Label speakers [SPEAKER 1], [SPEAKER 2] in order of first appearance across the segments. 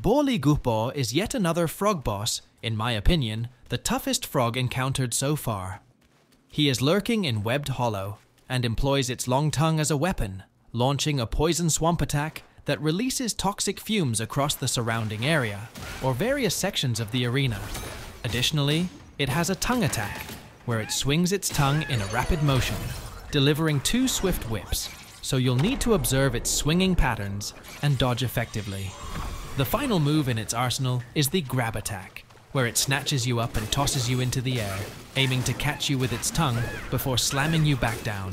[SPEAKER 1] Baw-Li-Guhh-Baw is yet another frog boss, in my opinion, the toughest frog encountered so far. He is lurking in Webbed Hollow and employs its long tongue as a weapon, launching a poison swamp attack that releases toxic fumes across the surrounding area or various sections of the arena. Additionally, it has a tongue attack, where it swings its tongue in a rapid motion, delivering two swift whips, so you'll need to observe its swinging patterns and dodge effectively. The final move in its arsenal is the grab attack, where it snatches you up and tosses you into the air, aiming to catch you with its tongue before slamming you back down.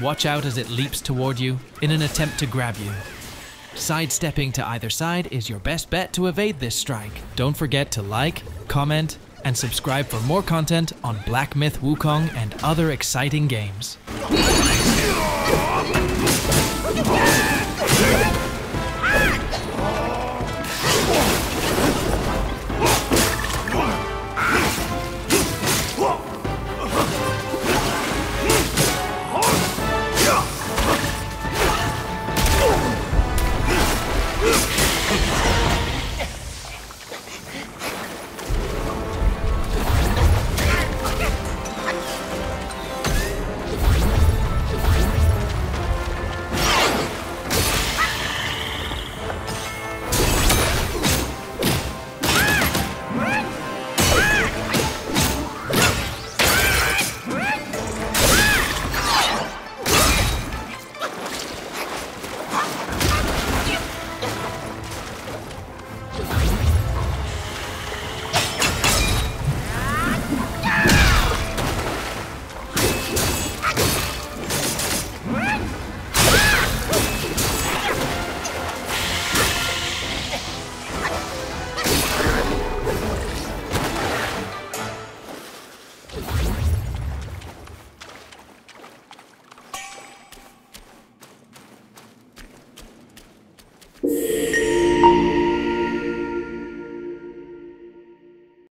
[SPEAKER 1] Watch out as it leaps toward you in an attempt to grab you. Sidestepping to either side is your best bet to evade this strike. Don't forget to like, comment, and subscribe for more content on Black Myth Wukong and other exciting games.